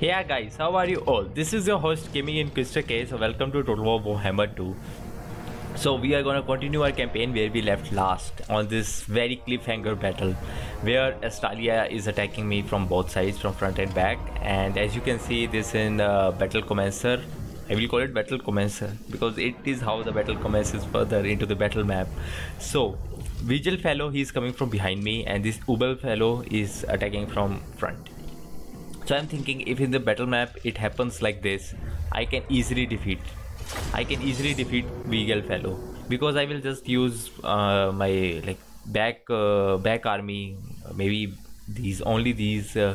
Yeah guys, how are you all? This is your host Gaming Inquisition, so welcome to Total War Warhammer 2. So we are gonna continue our campaign where we left last on this very cliffhanger battle where Estalia is attacking me from both sides, from front and back. And as you can see this in uh, Battle Commencer, I will call it Battle Commencer because it is how the battle commences further into the battle map. So Vigil fellow he is coming from behind me and this Ubel fellow is attacking from front. So I'm thinking if in the battle map it happens like this, I can easily defeat. I can easily defeat Vigil fellow because I will just use uh, my like back uh, back army, maybe these only these uh,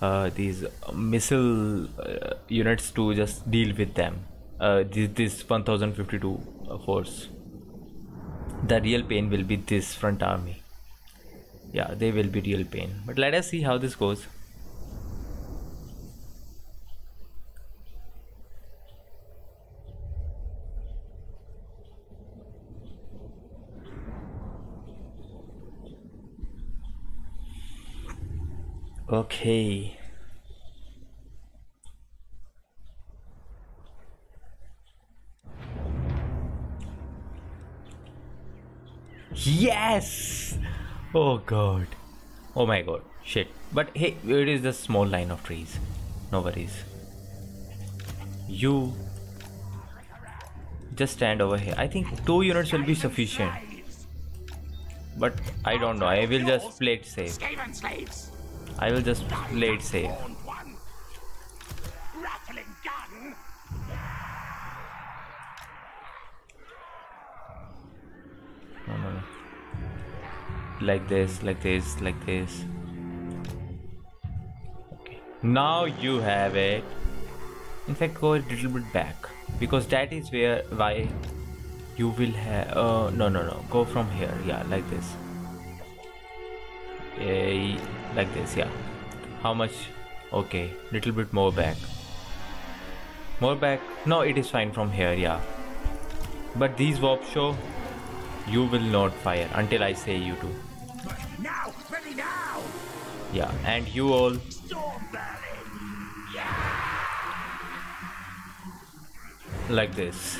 uh, these missile uh, units to just deal with them. Uh, this, this 1052 force. The real pain will be this front army. Yeah, they will be real pain. But let us see how this goes. Okay. Yes! Oh god. Oh my god. Shit. But hey, it is just small line of trees. No worries. You just stand over here. I think two units will be sufficient. But I don't know. I will just play it safe. I will just play it safe. No, no, no. Like this, like this, like this. Okay. Now you have it. In fact, go a little bit back because that is where why you will have. Uh, no, no, no. Go from here. Yeah, like this. Eh, like this. Yeah. How much? Okay, little bit more back. More back. No, it is fine from here. Yeah. But these warp show you will not fire until I say you to. Now! Ready now! Yeah, and you all Berlin! like this.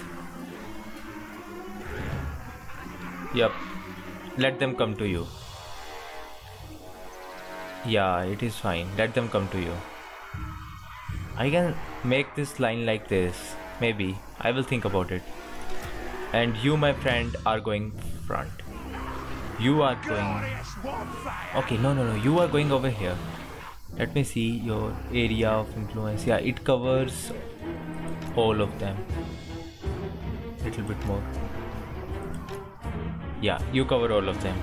Yep. Let them come to you. Yeah, it is fine. Let them come to you. I can make this line like this. Maybe. I will think about it. And you, my friend, are going front. You are going. Okay, no, no, no. You are going over here. Let me see your area of influence. Yeah, it covers all of them. Little bit more. Yeah, you cover all of them.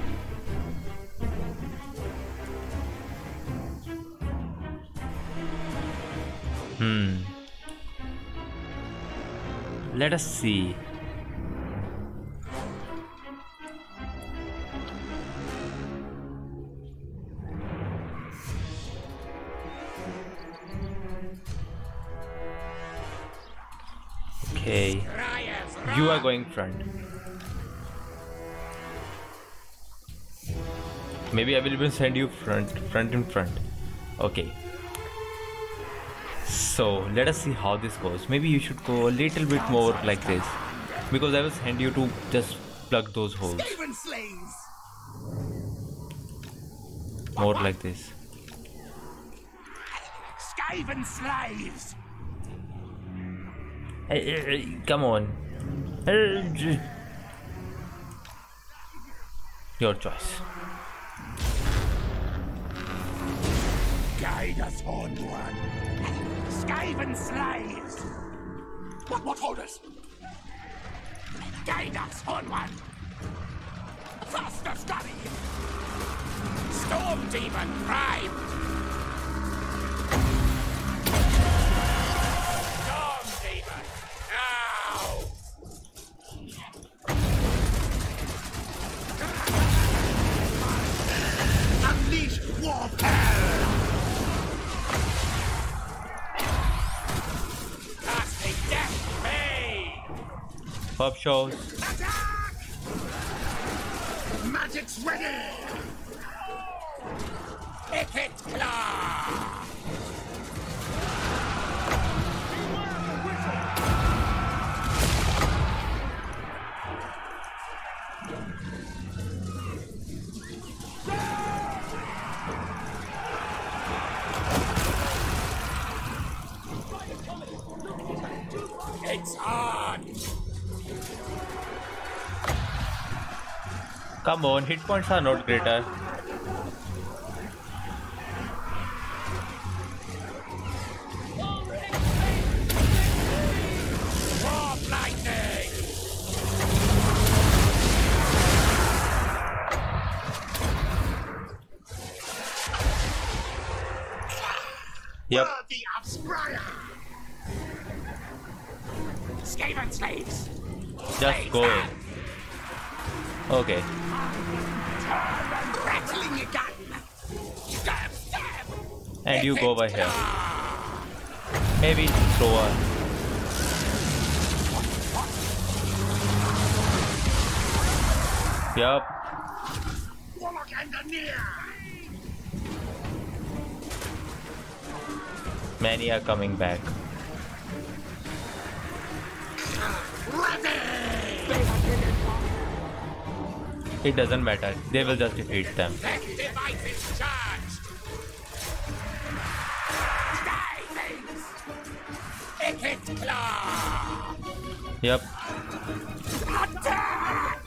Hmm. Let us see. Okay. You are going front. Maybe I will even send you front, front in front. Okay. So let us see how this goes. Maybe you should go a little bit more like this, because I will send you to just plug those holes. More like this. Skaven slaves! Hey, come on. Your choice. Guide us, One! Skaven slaves! What, what orders? Guide us, Horned One! Faster, study! Storm Demon Prime! Pop shows. Magic's ready! Claw! Come on, hit points are not greater. Over here. Heavy thrower. Yup. Many are coming back. It doesn't matter. They will just defeat them. Yep. Attack!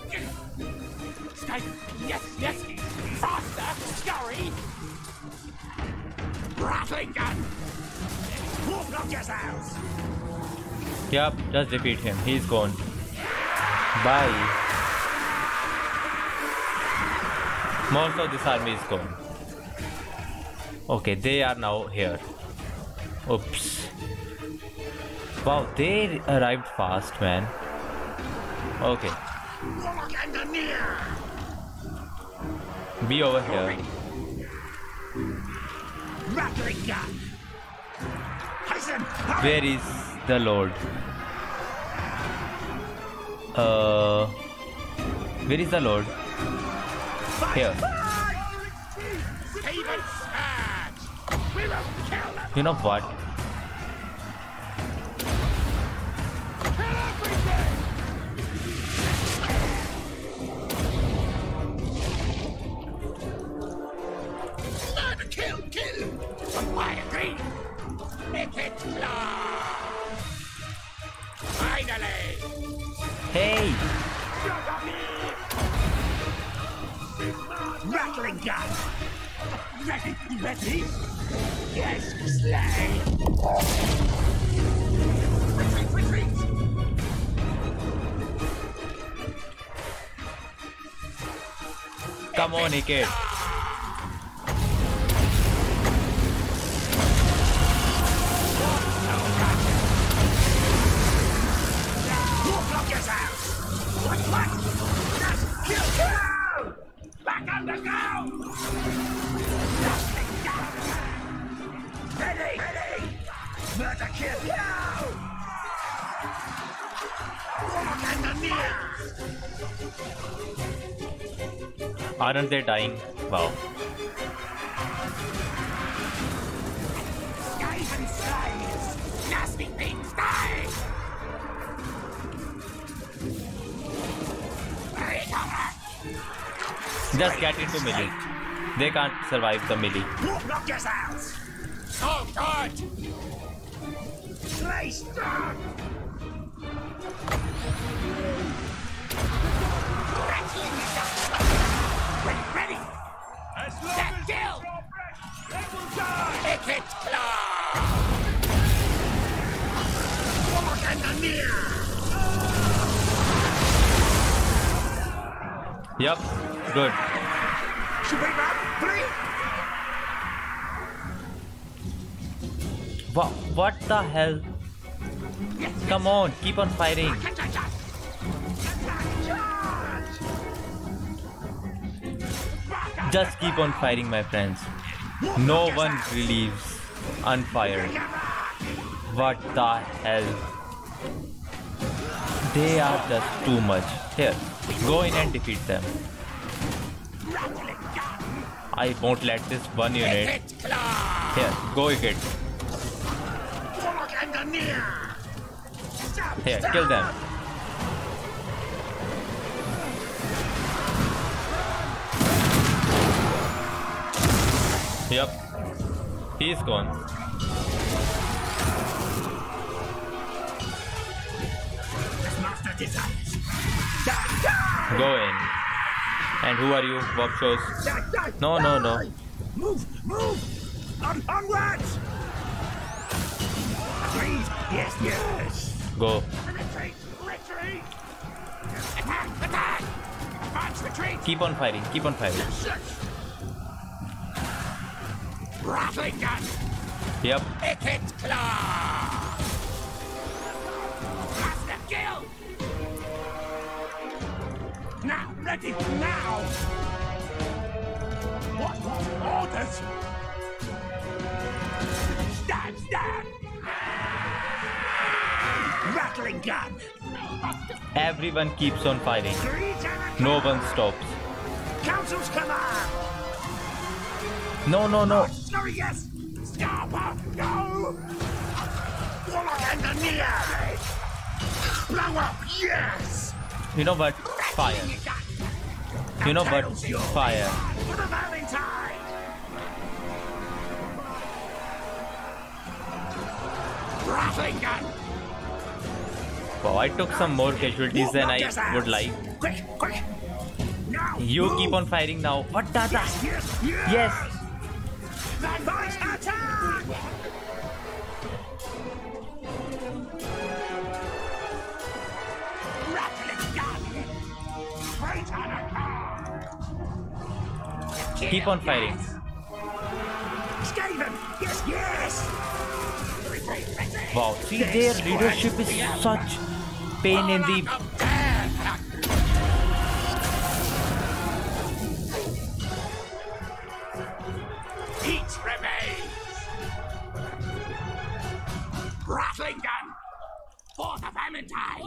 Yes, yes! Faster! Scurry! Rattling gun! Warlock yourselves! Yep. Just defeat him. He's gone. Bye. Most of this army is gone. Okay, they are now here. Oops. Wow, they arrived fast, man. Okay, be over here. Where is the Lord? Uh, where is the Lord? Here. You know what? Finally! Hey! Rattling gun! Ready, ready? Yes, slay! Retreat, retreat! Come on, Ikit. Go! Ready, ready! Murder kill! Aren't they dying? Wow. Skies and slays! Nasty things die! Just get into melee. They can't survive the melee. Knock yourselves! So good! Slay strong! Rattling Ready, ready! That kill! Take it, claw! Walk and the near! Yup. Good. Wow. What the hell? Come on, keep on firing. Just keep on firing, my friends. No one relieves unfired. What the hell? They are just too much. Here, go in and defeat them. I won't let this one unit. Here, go! Stop! Here, kill them. Yep. He's gone. Go in. And who are you? Bob shows. No, no, no. Move, move! On, onwards! Agreed. Yes, yes. Go. Retreat, retreat! Attack, attack! Advance, retreat! Keep on firing. Keep on firing. Rattling gun! Yep. Picket claw! Master kill! Ready now! What orders? Stand, stand! Rattling gun! Everyone keeps on firing. Three to the No one stops. Council's command! No, no, no. Sorry, yes! Scarpa, go! Warlock and! Blow up, yes! You know what? Fire. You know yours. Fire. Wow, I took some more casualties than I would like. You keep on firing now. What the? Yes, yes, Keep on firing. Skaven! Yes, yes! Retreat, retreat! Wow. See, their leadership is such pain in the. Each remains! Rattling gun! For the Valentine!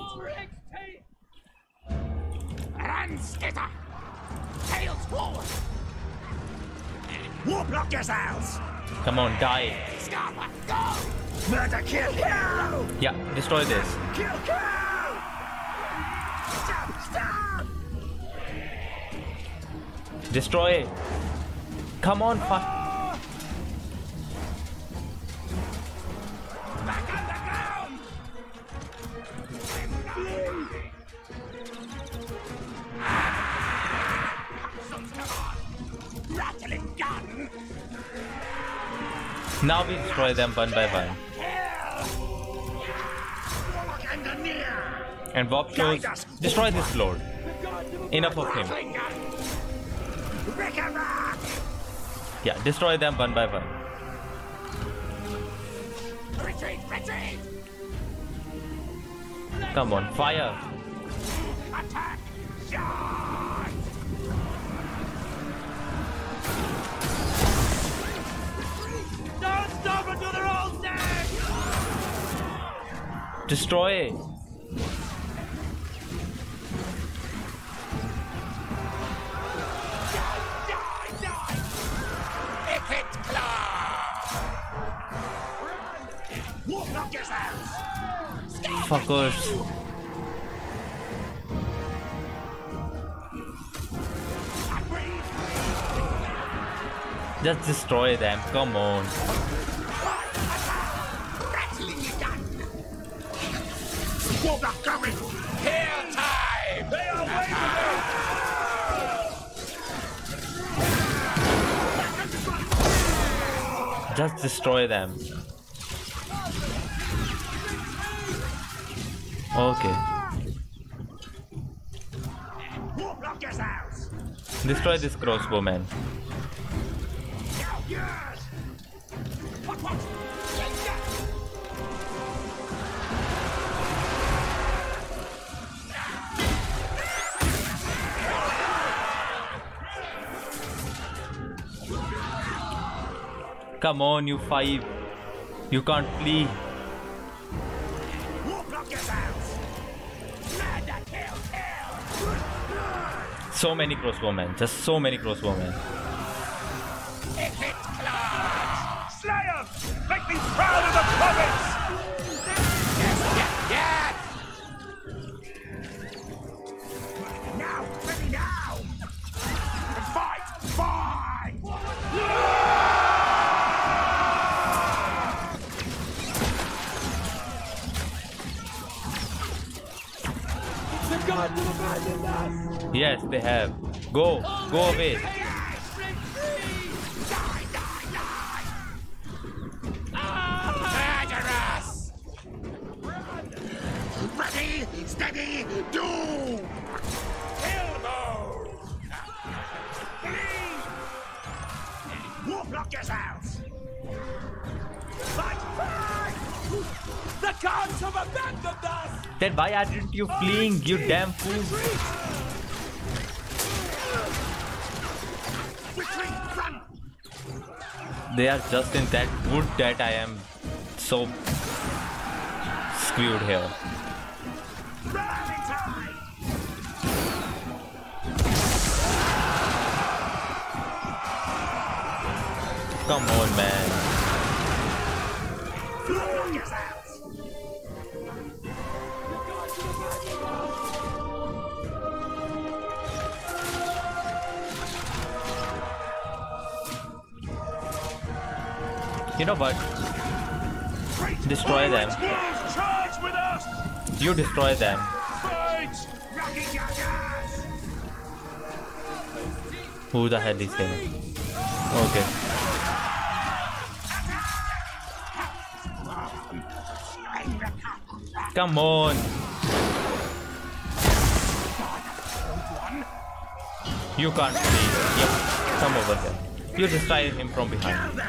Run, skitter! Tails forward! Warplock yourselves! Come on, die. Murder, kill, kill! Yeah, destroy this. Kill, kill! Stop, stop! Destroy. It. Come on, fuck. Now we destroy them one by one. And Bob shows, destroy this lord. Enough of him. Yeah, destroy them one by one. Come on, fire. Attack! Stop until they're all dead! Destroy. Fuckers. Just destroy them. Come on. Just destroy them. Okay. Destroy this crossbowman. Now, Come on, you five. You can't flee. So many crossbowmen. Just so many crossbowmen. The gods have abandoned us! Yes, they have. Go, go away. Ready, steady, do! Elbow! Warlock yourselves! Fight! Fight! The gods have abandoned us! Then why aren't you fleeing, you damn fool? They are just in that wood that I am so screwed here. Come on, man. You know what? Destroy them. Wolves charge with us! You destroy them. Fight! Rocky Gagas! Who the hell is here? Okay. Come on. You can't see. Yep. Come over here. You destroy him from behind.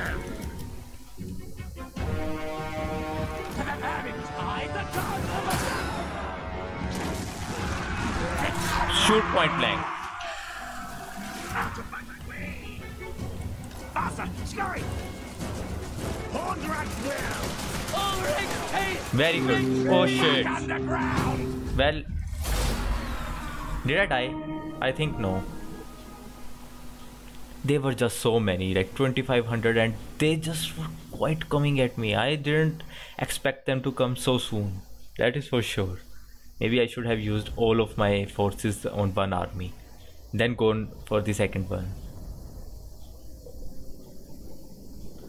Shoot point blank. Very good. Oh shit. Well, did I die? I think no. They were just so many, like 2500, and they just were quite coming at me. I didn't expect them to come so soon. That is for sure. Maybe I should have used all of my forces on one army, then gone for the second one.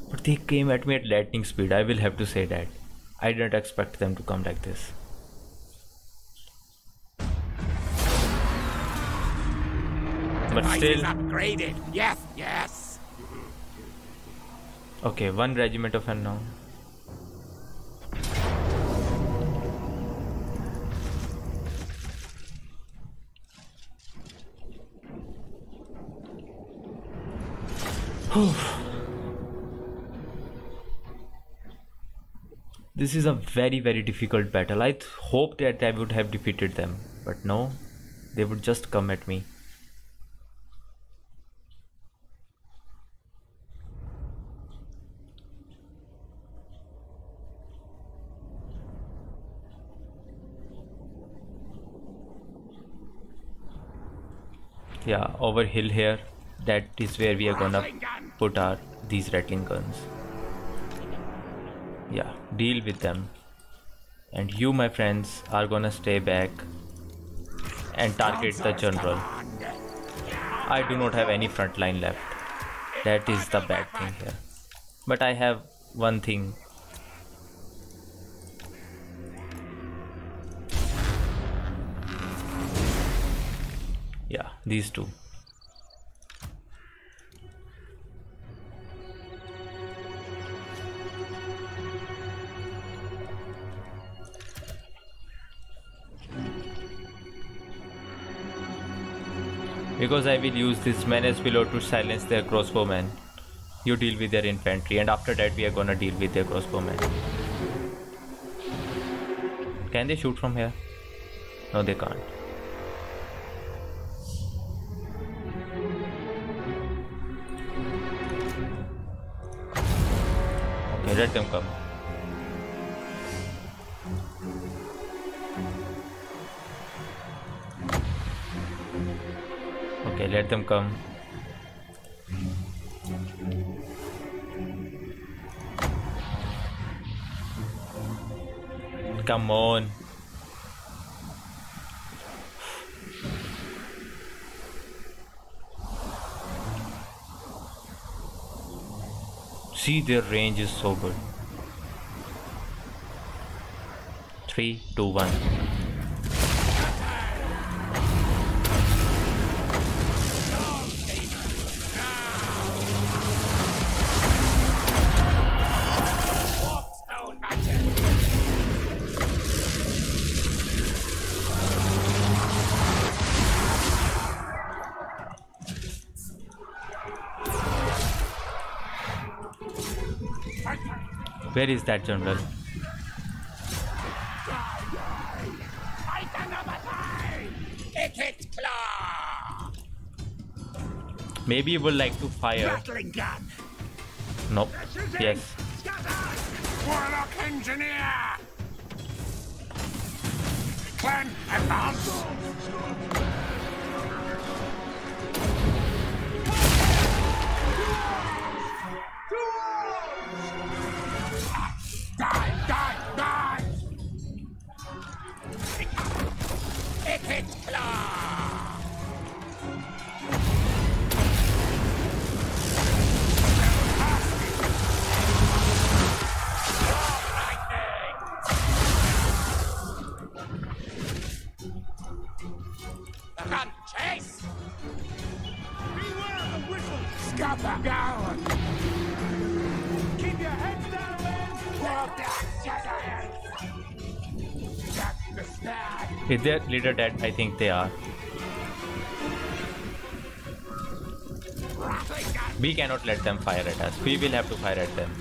But they came at me at lightning speed, I will have to say that. I didn't expect them to come like this. But still, upgraded! Yes, yes! okay, one regiment of unknown. This is a very very difficult battle. I hoped that I would have defeated them, but no, they would just come at me. Yeah, over hill here. That is where we are gonna put our these rattling guns. Yeah, deal with them. And you, my friends, are gonna stay back and target the general. I do not have any front line left. That is the bad thing here. But I have one thing. Yeah, these two. Because I will use this menace below to silence their crossbowmen. You deal with their infantry and after that we are gonna deal with their crossbowmen. Can they shoot from here? No they can't. Okay, let them come. Okay, let them come. Come on. See, their range is so good. Three, two, one. Where is that general? Maybe you would like to fire. Nope. Yes. Warlock engineer. Clan advance. Is their leader dead? I think they are. We cannot let them fire at us. We will have to fire at them.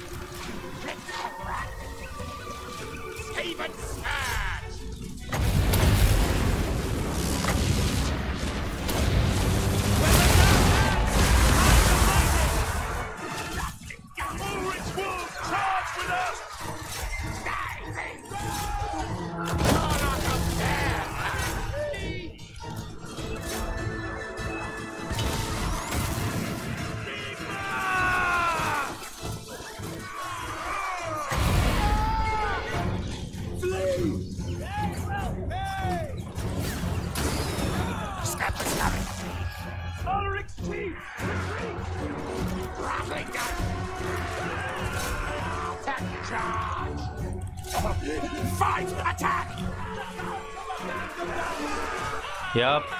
Yep.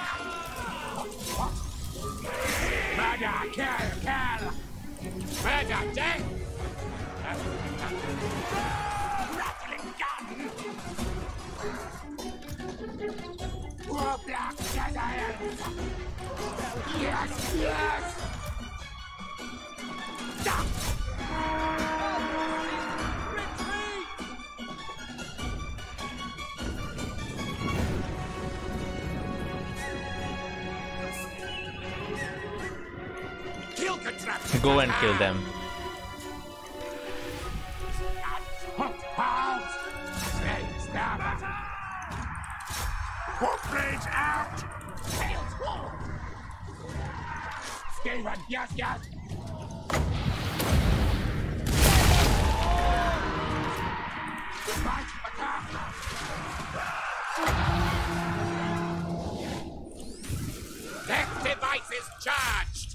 and kill them. Wolfblades out! Attack! That device is charged!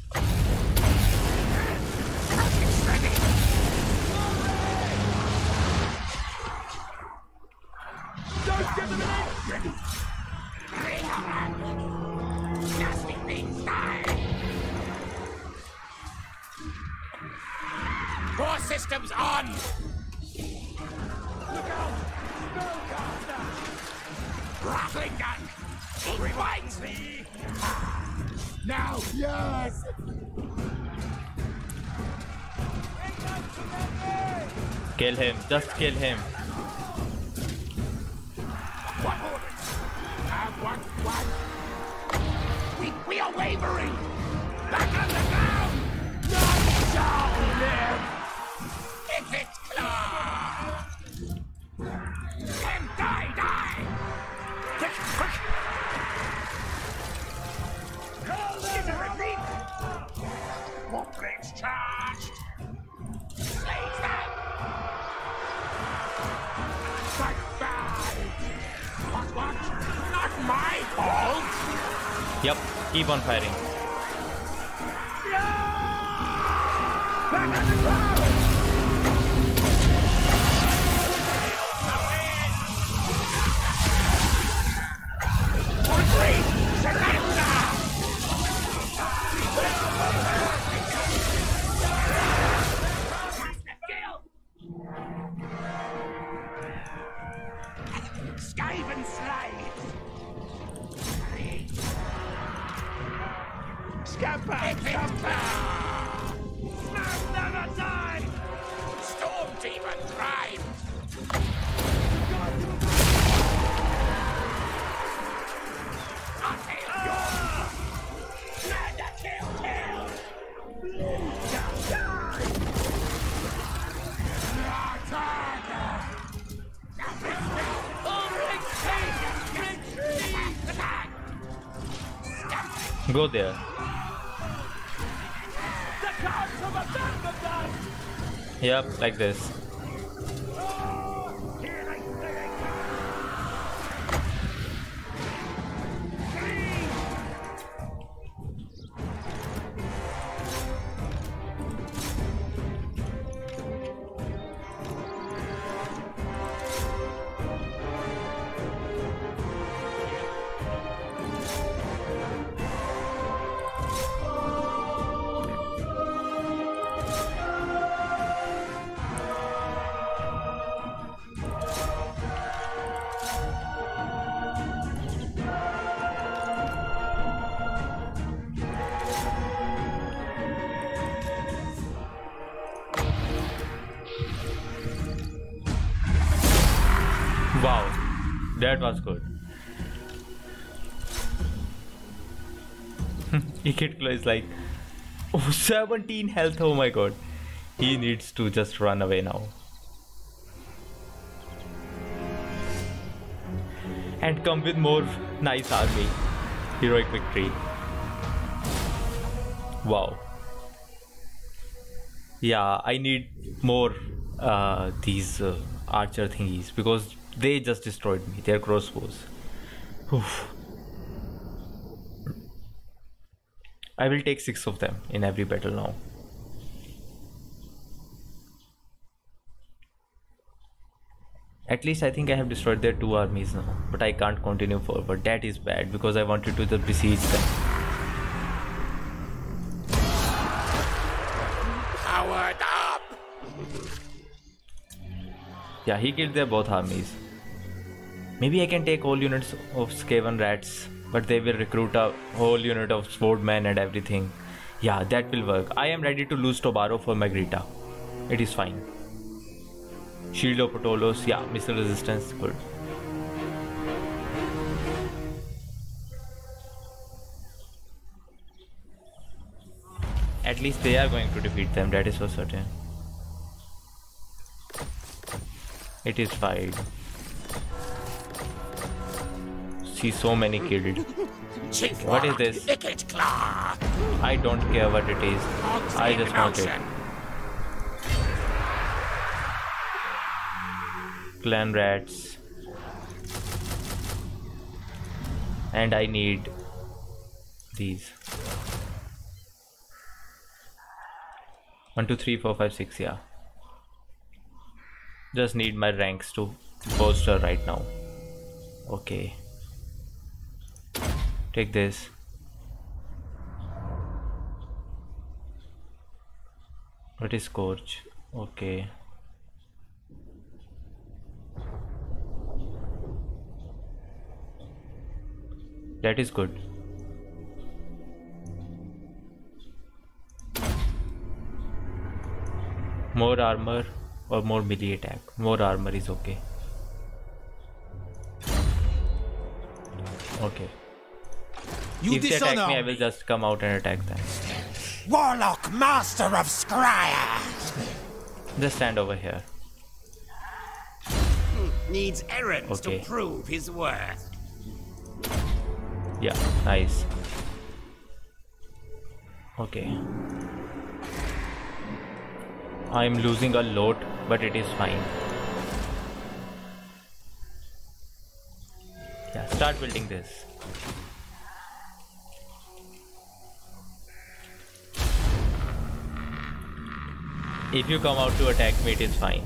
Kill him. Just kill him. Go there. Yep, like this. Wow, that was good. Ikit is like, oh, 17 health. Oh my god. He needs to just run away now. And come with more nice army. Heroic victory. Wow. Yeah, I need more uh, these uh, archer thingies because they just destroyed me. Their crossbows. Oof. I will take six of them in every battle now. At least I think I have destroyed their two armies now, but I can't continue forward. That is bad because I wanted to just besiege them. Powered up! Yeah, he killed their both armies. Maybe I can take all units of Skaven rats, but they will recruit a whole unit of swordmen and everything. Yeah, that will work. I am ready to lose Tobaro for Magritta. It is fine. Shield of Ptolos, yeah, missile resistance, good. At least they are going to defeat them, that is for certain. It is fine. See so many killed. What is this? I don't care what it is. I just want it. Clan rats. And I need these. One, two, three, four, five, six, yeah. Just need my ranks to bolster right now. Okay. Take this. What is Scorch? Okay. That is good. More armor or more melee attack. More armor is okay. Okay. You if they attack dishonor me, I will just come out and attack them. Warlock Master of Skryre! Just stand over here. Hmm, needs errands Okay. to prove his worth. Yeah, nice. Okay. I'm losing a lot, but it is fine. Yeah, start building this. If you come out to attack me, it is fine.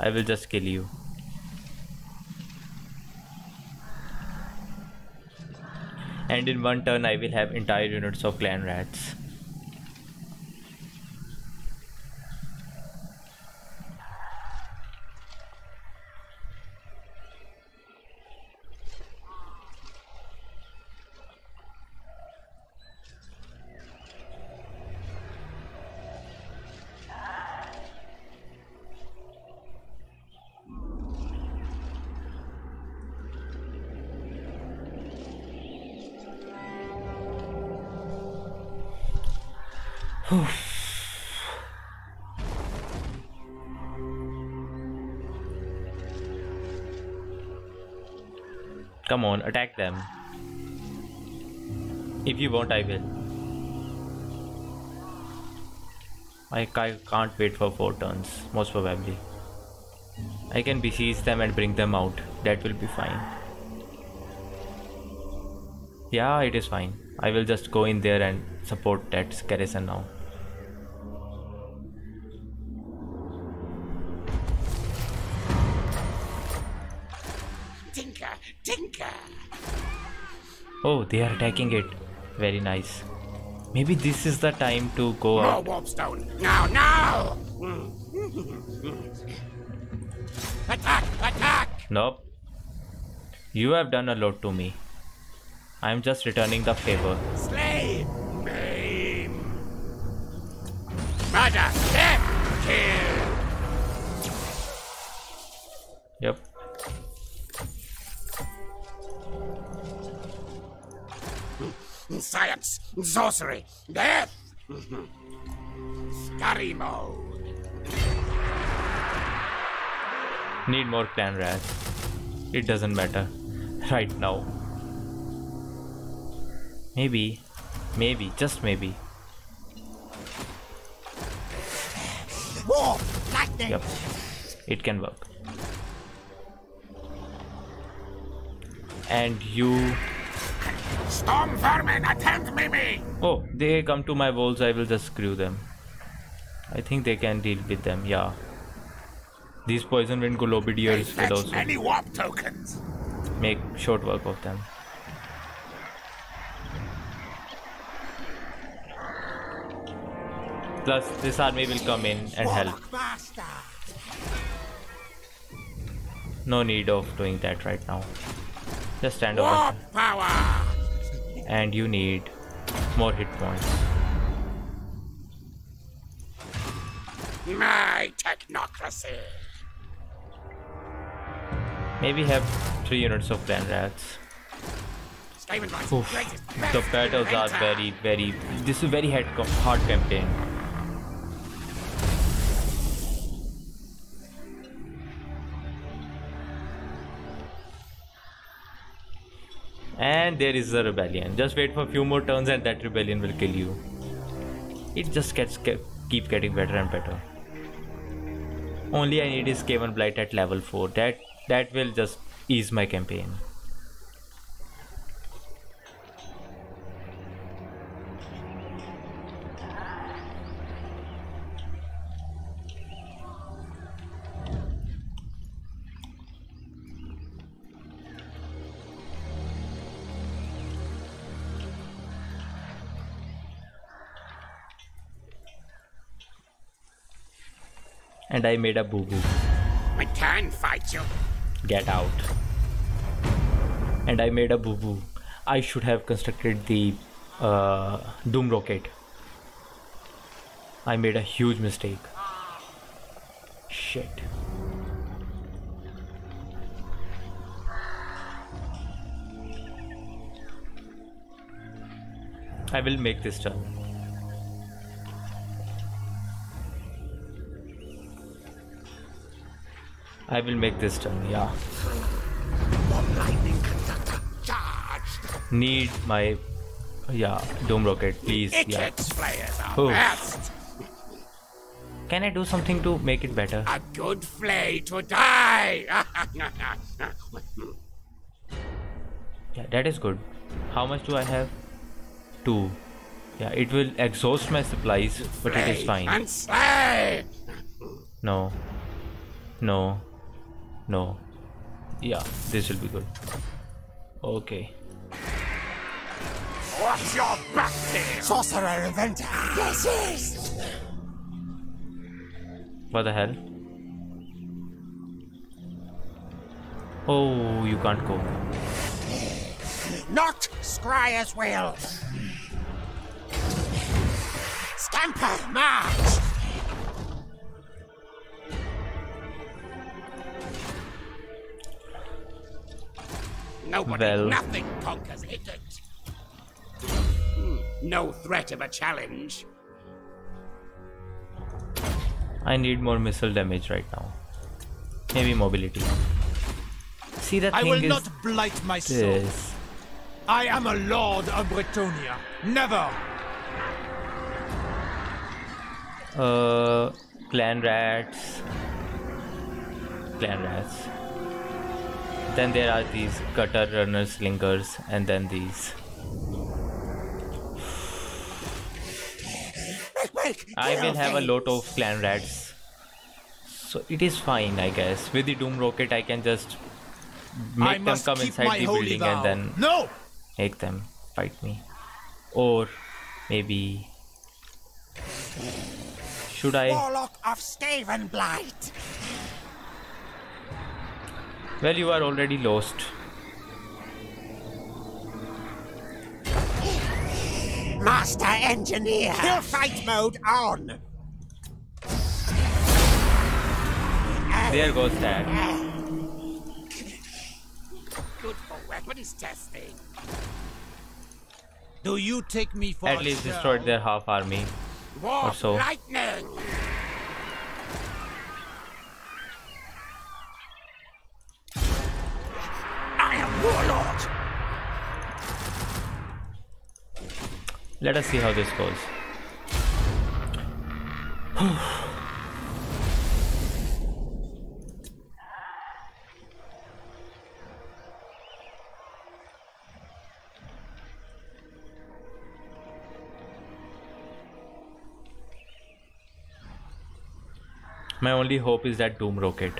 I will just kill you. and in one turn I will have entire units of clan rats. Come on, attack them. If you want, I will. I ca- can't wait for four turns, most probably. I can besiege them and bring them out. That will be fine. Yeah, it is fine. I will just go in there and support that garrison now. They are attacking it. Very nice. Maybe this is the time to go More out. warpstone. Now, now. attack, attack. Nope. You have done a lot to me. I am just returning the favor. Slay, maim. Murder, death, kill. Yep. Science, sorcery, death. Scurry mode. Need more clan rats. It doesn't matter. Right now. Maybe. Maybe. Just maybe. War, lightning. Yep. It can work. And you. Storm vermin, attend me. Oh, they come to my walls. I will just screw them. I think they can deal with them. Yeah. These poison wind They globadiers will also many warp tokens. make short work of them. Plus, this army will come in and help. No need of doing that right now. Just stand over. Power. And you need more hit points. My technocracy. Maybe have three units of clan rats. Oof. The battles are very, very. This is a very hard, hard campaign. And there is a rebellion. Just wait for a few more turns, and that rebellion will kill you. It just gets ke- keep getting better and better. Only I need is Skavenblight at level four. That that will just ease my campaign. And I made a boo boo. I can fight you. Get out. And I made a boo boo. I should have constructed the uh, Doom rocket. I made a huge mistake. Shit. I will make this turn. I will make this turn, yeah. One lightning conductor. Charged. Need my yeah, Doom rocket, please. Yeah. Ichid slayers are Oof. best. Can I do something to make it better? A good flay to die. Yeah, that is good. How much do I have? Two. Yeah, it will exhaust my supplies, but it is fine. No. No. No. Yeah, this will be good. Okay. What's your back here? Sorcerer inventor. This is. What the hell? Oh, you can't go. Not Skryre's will. Scamper, march. Nobody, Well. nothing conquers. Hmm, No threat of a challenge. I need more missile damage right now. Maybe mobility. See the I will not blight my soul. this. I am a lord of Bretonnia. Never. Uh, clan rats. Clan rats. Then there are these gutter runners, slingers, and then these. I will have a lot of clan rats. So it is fine, I guess. With the Doom Rocket, I can just I make them come inside the building vow. and then No! make them fight me. Or maybe. Should I? Warlock of Skavenblight. Well, you are already lost. Master Engineer. Kill fight mode on. There goes that. Good for weapons testing. Do you take me for At a least destroyed their half army. Warp so. lightning. I am Warlord. Let us see how this goes. My only hope is that Doom Rocket.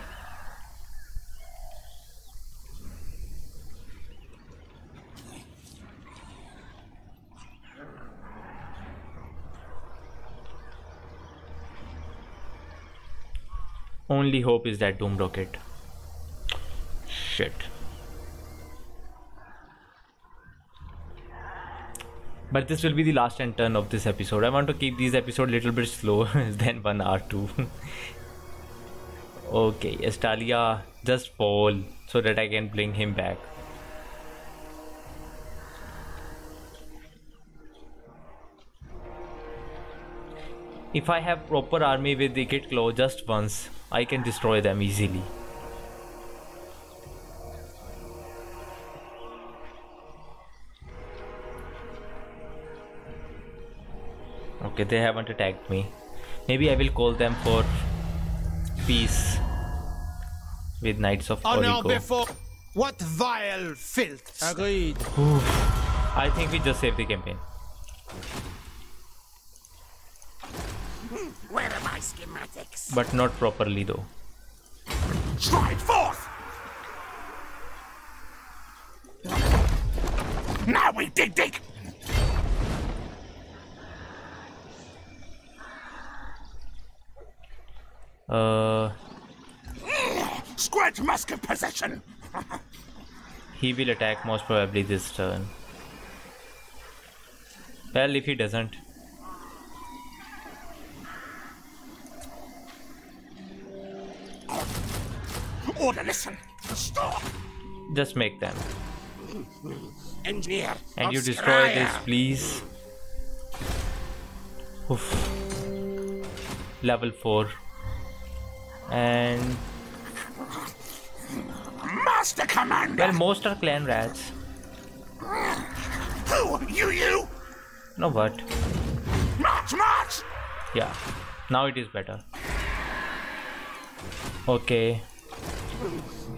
Only hope is that Doom Rocket. Shit. But this will be the last and turn of this episode. I want to keep these episodes little bit slower than one hour two. okay, Estalia, just fall so that I can bring him back. If I have proper army with the Kit Claw just once, I can destroy them easily. Okay, they haven't attacked me. Maybe I will call them for peace with Knights of oh, Honor Origo. before. What vile filth! Agreed. I think we just saved the campaign. Where are my schematics? But not properly though. Stride forth! Now we dig dig! Uh, Squared musket possession! he will attack most probably this turn. Well, if he doesn't, Order, listen! Stop! just make them. Engineer! And you destroy this, please. Oof. Level 4. And Master Commander! well, most are clan rats. Who? You, you? No, what? March, march! Yeah. Now it is better. Okay.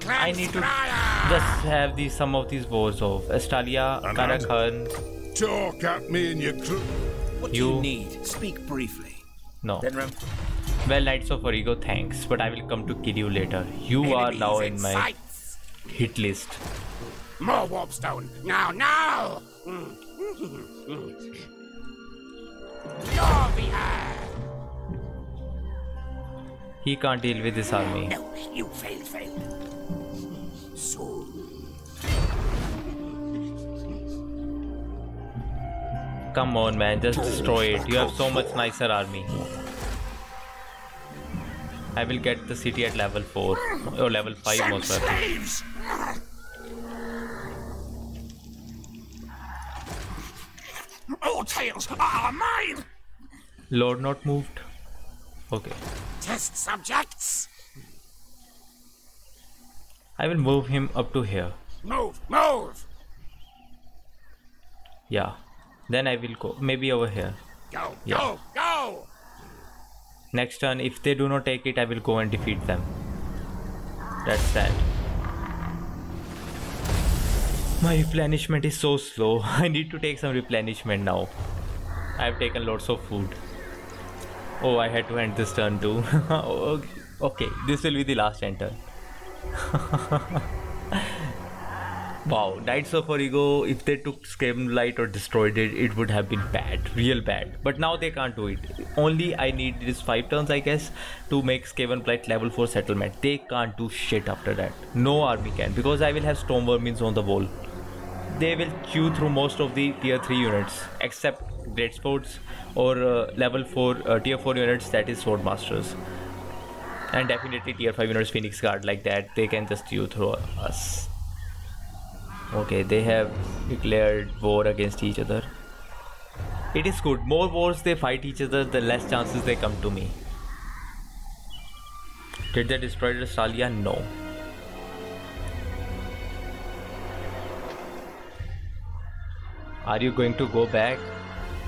I need to just have these some of these wars of Estalia, Karakhan. Talk at me and your crew. What do You- you need? Speak briefly. No. Then rem- Well, Knights of Origo, thanks, but I will come to kill you later. You are now in in my sights. hit list. More warpstone! Now, now! Jorvia! He can't deal with this army. No, you failed, failed. Soon. Come on, man, just destroy it. You have so much nicer army. I will get the city at level 4 or level 5 Send most slaves! All tales are mine! Lord not moved. Okay. Test subjects! I will move him up to here. Move, move! Yeah. Then I will go. Maybe over here. Go, Yeah. go, go! Next turn, if they do not take it, I will go and defeat them. That's that. My replenishment is so slow. I need to take some replenishment now. I have taken lots of food. Oh, I had to end this turn too. okay. this will be the last end turn. wow, Knights of Origo, if they took Skavenblight or destroyed it, it would have been bad, real bad. But now they can't do it. Only I need these 5 turns, I guess, to make Skavenblight level 4 settlement. They can't do shit after that. No army can, because I will have Storm Vermins on the wall. They will chew through most of the tier 3 units, except Great Sports or uh, level 4, uh, tier 4 units, that is sword masters And definitely tier 5 units, Phoenix Guard, like that, they can just chew through us. Okay, they have declared war against each other. It is good. More wars they fight each other, the less chances they come to me. Did they destroy the Stalia? No. Are you going to go back,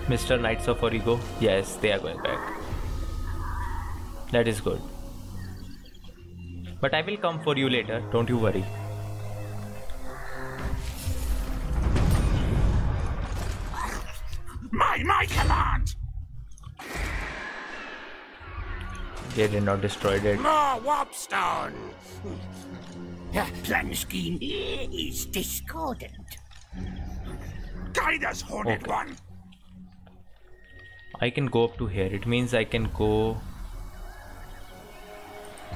Mr. Knights of Origo? Yes, they are going back. That is good. But I will come for you later, don't you worry. My, my command! They did not destroy it. More warpstone! Your plan scheme is discordant. Guide us, Horned Okay. One! I can go up to here. It means I can go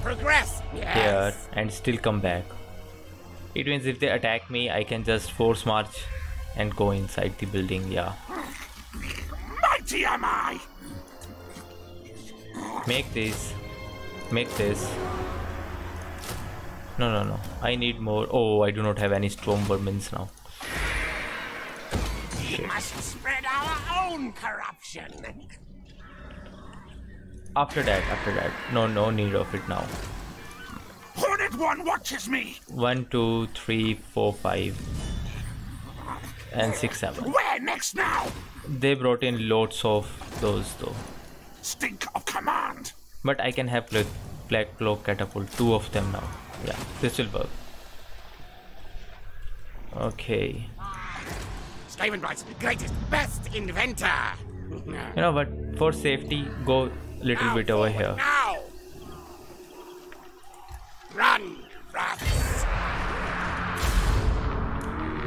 Progress! yes. here and still come back. It means if they attack me, I can just force march and go inside the building. Yeah. Mighty am I! Make this. Make this. No, no, no. I need more. Oh, I do not have any storm vermins now. We must spread our own corruption! After that, after that. No, no need of it now. Horned One watches me! One, two, three, four, five, and six, seven. Where next now? They brought in lots of those though. Stink of command! But I can have Black, Plagueclaw Catapult, two of them now. Yeah, this will work. Okay. Skavenblight's greatest, best inventor! You know but For safety, go little Now bit over here. Now! Run, rats!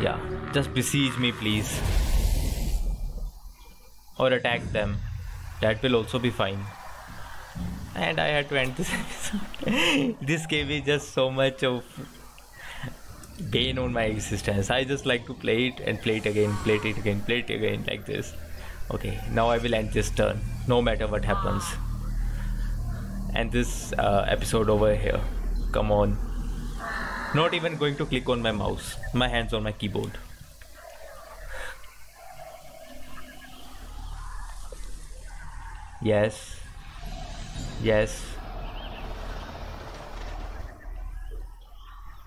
Yeah, just besiege me, please. Or attack them. That will also be fine. And I had to end this episode. this gave me just so much of pain on my existence. I just like to play it and play it again, play it again, play it again like this. Okay, now I will end this turn, no matter what happens. And this uh, episode over here. Come on. Not even going to click on my mouse. My hands on my keyboard. Yes. Yes.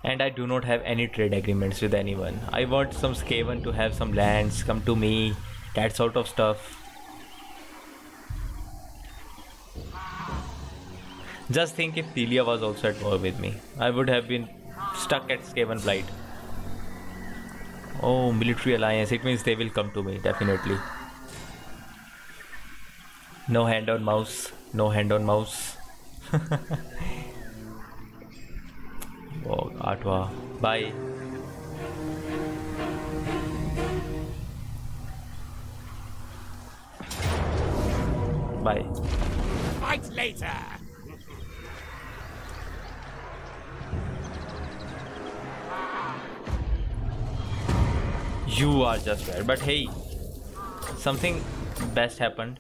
And I do not have any trade agreements with anyone. I want some Skaven to have some lands, come to me, that sort of stuff. Just think if Thelia was also at war with me. I would have been stuck at Skavenblight. Oh, military alliance. It means they will come to me, definitely. No hand on mouse. No hand on mouse. oh, Atwa. Bye. Bye. Fight later! You are just rare. But hey, something best happened.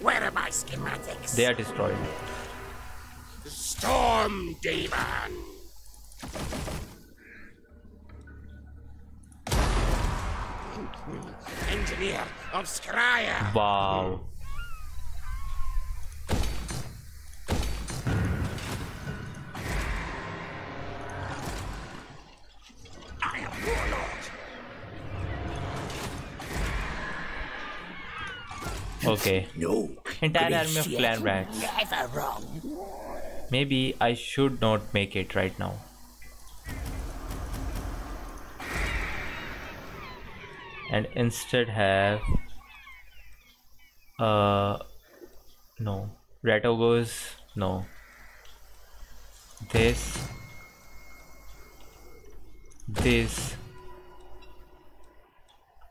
Where are my schematics? They are destroyed. Storm Demon! Engineer of Skryre! Wow. I am Warlord! Okay. No. Entire army of clan rats. Never wrong. Maybe I should not make it right now. And instead have uh no. Rat Ogres no. This. This.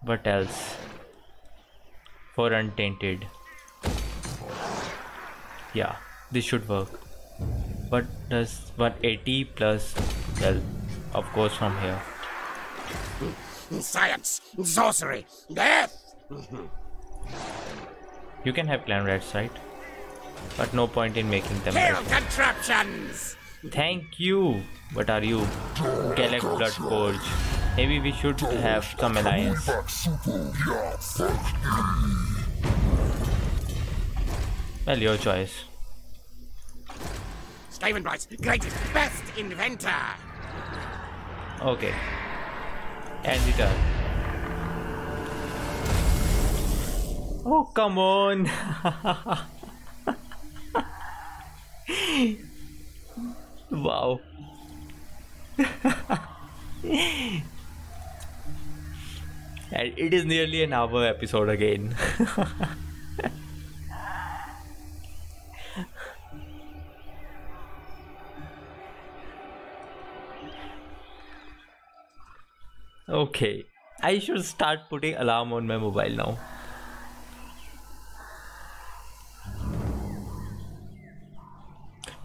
What else? For untainted. Yeah this should work what does 180 plus well of course from here. Science, sorcery, death. you can have clan rats right? But no point in making them Kill red. contraptions. thank you! What are you? Galak blood forge. Maybe we should have some alliance. Well your choice Skavenblight's greatest, best inventor. okay. And the turn oh come on. Wow. And it is nearly an hour episode again okay. I should start putting alarm on my mobile now.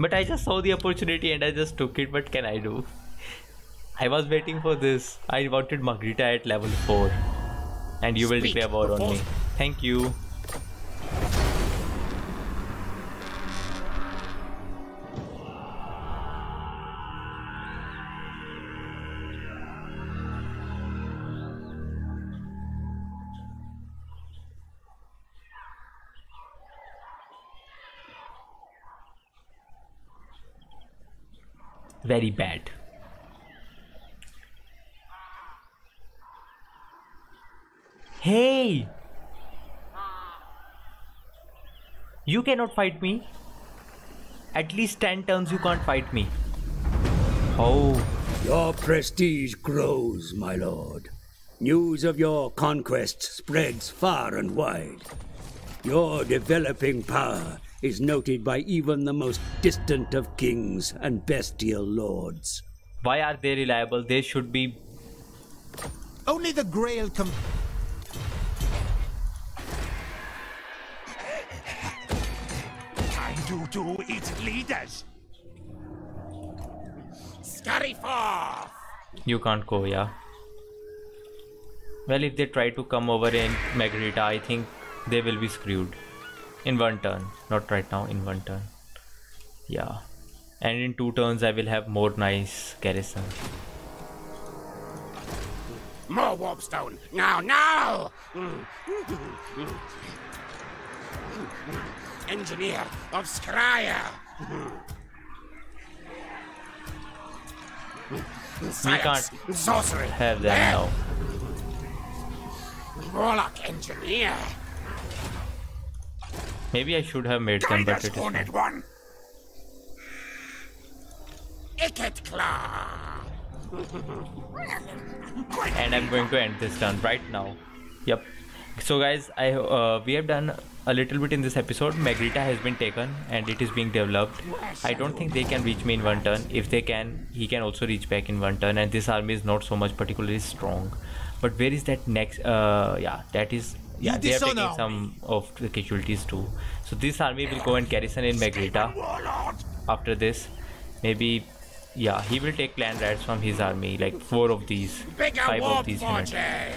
But i just saw the opportunity and i just took it. What can i do? I was waiting for this. I wanted Magritta at level 4 and you will Speak. declare war on me. Thank you very bad. Hey! You cannot fight me. At least 10 turns you can't fight me. Oh. Your prestige grows, my lord. News of your conquest spreads far and wide. Your developing power is noted by even the most distant of kings and bestial lords. why are they reliable they should be Only the Grail can. Time to do its leaders. Scurry forth. you can't go yeah well if they try to come over in Magritta I think they will be screwed in one turn not right now in one turn yeah and in two turns I will have more nice garrison More warpstone. Now, now. Engineer of. Science, we can't sorcery, have them eh? now Warlock engineer. Maybe I should have made them but it is. One. And I'm going to end this turn right now. Yep. So guys, I uh, we have done a little bit in this episode. Magritta has been taken and it is being developed. I don't think they can reach me in one turn. If they can, he can also reach back in one turn. And this army is not so much particularly strong. But where is that next? Uh, yeah, that is. Yeah, You they are taking some of the casualties too. So this army will go and garrison in Warlord. after this. Maybe yeah he will take clan rats from his army like four of these five of these units.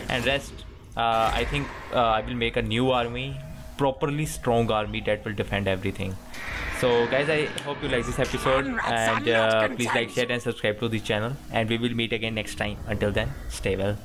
and rest uh, i think uh, i will make a new army properly strong army that will defend everything. So guys i hope you like this episode. And uh, please like share and subscribe to the channel. And we will meet again next time. Until then stay well